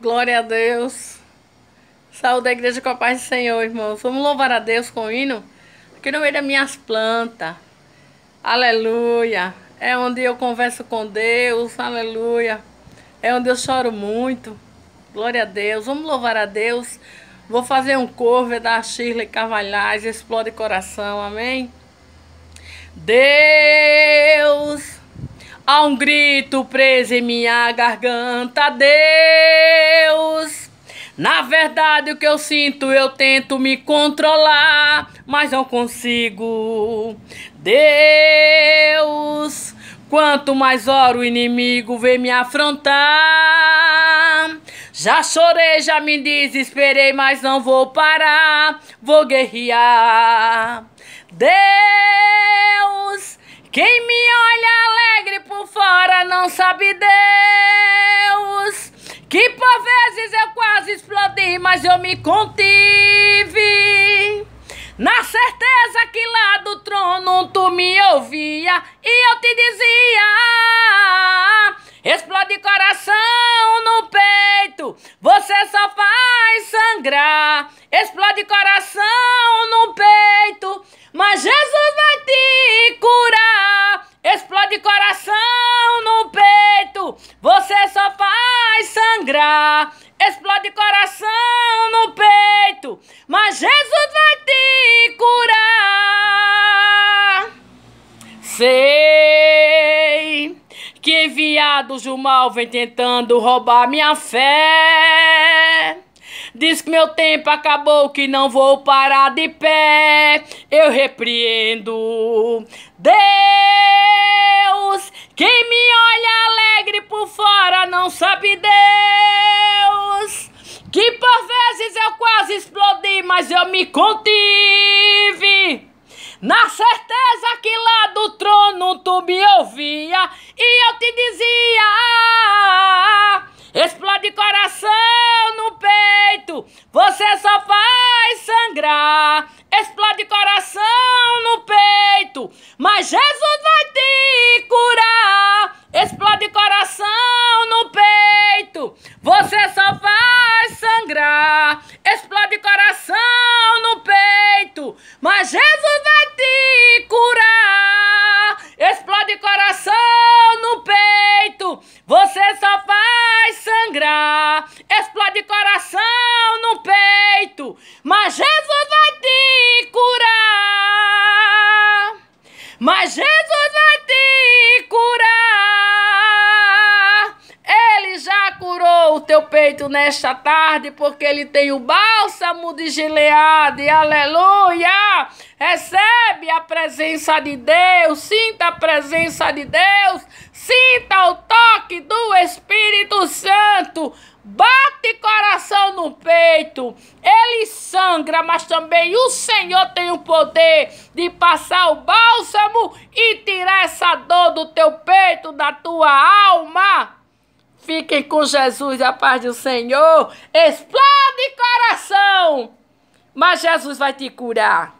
Glória a Deus. Saúde da igreja com a paz do Senhor, irmãos. Vamos louvar a Deus com o hino? Aqui no meio das minhas plantas. Aleluia. É onde eu converso com Deus. Aleluia. É onde eu choro muito. Glória a Deus. Vamos louvar a Deus. Vou fazer um cover da Shirley Carvalhais. Explode coração. Amém? Deus Há um grito preso em minha garganta, Deus. Na verdade, o que eu sinto, eu tento me controlar, mas não consigo. Deus, quanto mais oro, o inimigo vem me afrontar. Já chorei, já me desesperei, mas não vou parar, vou guerrear. Deus, não sabe Deus. Que por vezes eu quase explodi, mas eu me contive. Na certeza que lá do trono tu me ouvia e eu te dizia: Explode coração Jesus vai te curar. Sei que enviados do mal vem tentando roubar minha fé. Diz que meu tempo acabou, que não vou parar de pé. Eu repreendo. Deus, quem me olha alegre por fora não sabe Deus. Por vezes eu quase explodi, mas eu me contive. Na certeza que lá do trono tu me ouvia e eu te dizia: explode coração no peito, você só faz sangrar. Explode coração no peito, mas Jesus mas Jesus vai te curar. Explode coração no peito, você só faz sangrar. Explode coração no peito, mas Jesus vai te curar. Mas Jesus o teu peito nesta tarde, porque ele tem o bálsamo de Gileade. Aleluia! Recebe a presença de Deus, sinta a presença de Deus, sinta o toque do Espírito Santo. Bate coração no peito, ele sangra, mas também o Senhor tem o poder de passar o bálsamo e tirar essa dor do teu peito, da tua alma. Fiquem com Jesus, a paz do Senhor. Explode coração, mas Jesus vai te curar.